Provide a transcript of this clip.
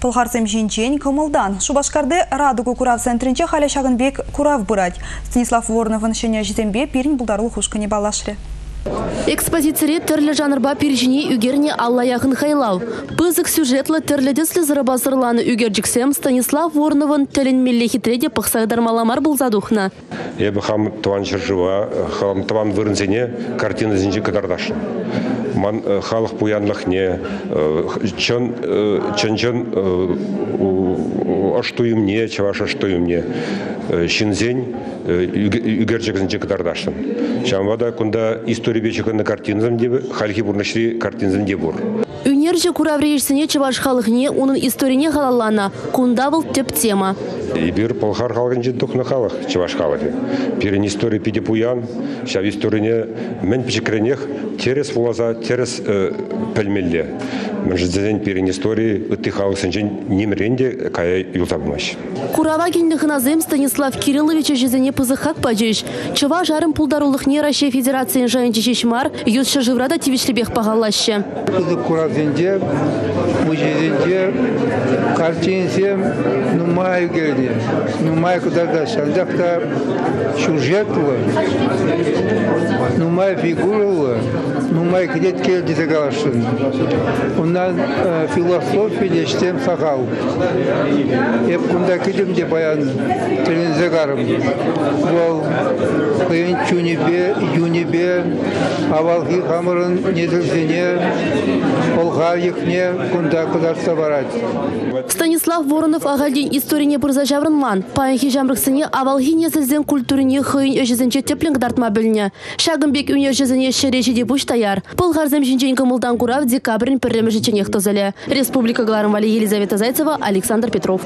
Пылғарзым жинчен кымылдан. Шубашкарды Радугу Курав центрінче халя шағынбек Курав бұрад. Станислав Вороновын шыне жізембе пирін бұлдарлы хушкыне балашры. Экспозицияре түрлі жанрба пережіне үгерне аллаяғын хайлау. Пызык сюжетлы түрлі деслі зырабасырланы үгерджіксем Станислав Вороновын тілін мелле хитреде пықсағдармаламар бұл задухна. Ебі хам туан жыржыва, хам туан вырынзене картина зінжі кадардашы. Ман халық буянлықне, чон чон аштуюмне, чаваш аштуюмне, шинзень үгерджігізінче кадардаштын. Чамвада кунда история бечекенна картинзам дебі, хальхи бурнашри картинзам дебур. Үнерже кураврейшсіне чываш халықне оның историне халалана, кунда был теп тема. Ибир полхар халгын жиддухна халық, чываш халығы. Перен история пиде пуян, шав историне мен пичекренех терес вулаза, терес пәлмелле. Мен жидзен перен истории үтті халық сенжен немеренде кая юлтабымаш. Курава кендіхіназым Станислав Кириллович жезіне пызыққақ пажыш. Чыва жарым пулдарулық Россия Федерациян жайын жешешмар, юзшы живрада тивишлебек пағалашы. Пызық куравзенде, мұжезенде, картинсем, нумаю келді. Нумаю кударда шалдақта сюжетлы, нумаю фигуралы, нумаю кедет келді загалашын. Онан философия дештем сағал. Еп кунда кедімде баян тілін загарым. Ол қиын чунебе, юнебе, авалхи хамырын незілзене, олға екне кунда кударса барад. Станислав Воронов ағалден историне бұрза жаврынман. Паянхи жамрықсыне авалхи незілзен культурине хыйын өжізінче теплен дартма біліне. Шагынбек үне өжізіне шерешеде бұш таяр. Бұл ғарзым жинжен кымылдан курав декабрін пірремі жеченек тозелі. Республика Гларым Елизавета Зайцева, Александр Петров.